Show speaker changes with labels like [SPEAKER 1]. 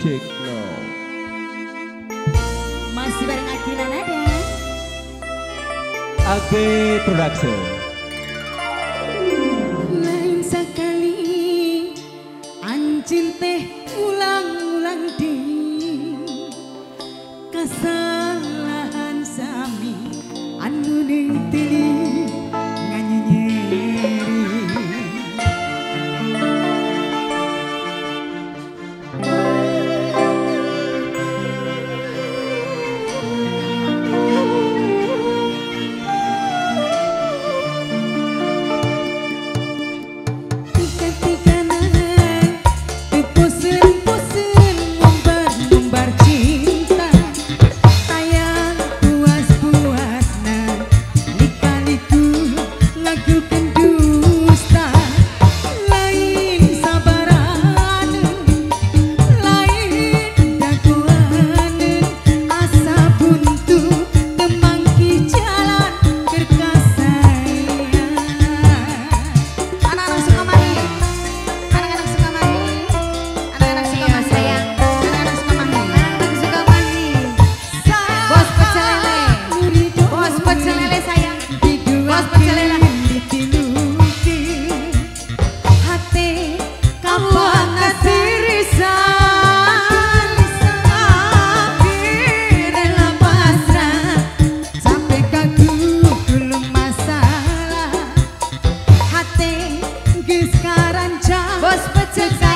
[SPEAKER 1] Ceklo
[SPEAKER 2] Masih bareng Akila Nada
[SPEAKER 1] Ag Production.
[SPEAKER 2] Lain sekali Ancin teh ulang-ulang di Kesalahan sami. Anu ning tili to die.